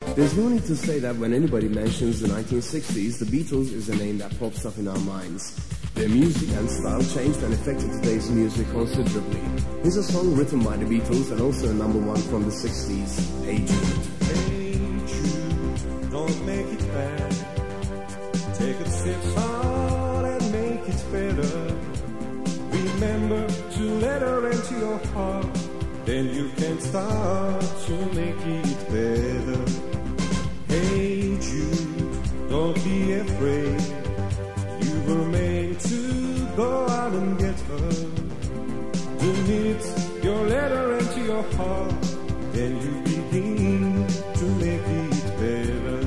There's no need to say that when anybody mentions the 1960s, the Beatles is a name that pops up in our minds. Their music and style changed and affected today's music considerably. Here's a song written by the Beatles and also a number one from the 60s, Hey Jude. Hey Jude, don't make it bad. Take a sip hard and make it better. Remember to let her into your heart. Then you can start to make afraid. You were made to go out and get her. The minute you let her into your heart, then you begin to make it better.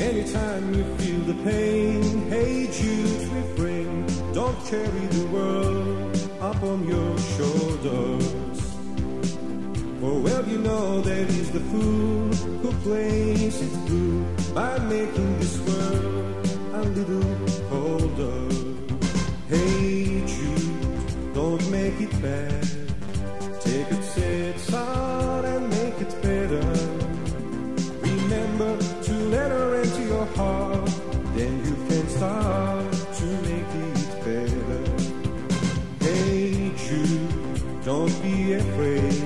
Anytime you feel the pain, hey Jude, refrain. Don't carry the world up on your shoulders. For well you know that is the fool who plays it blue by making this world a little colder. Hey Jude, don't make it bad. Take a sad side and make it better. Remember to let her into your heart, then you can start to make it better. Hey Jude, don't be afraid.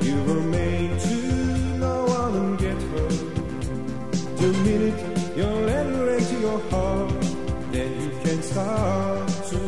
You were made to you mean it, you'll enter into your heart, then you can start to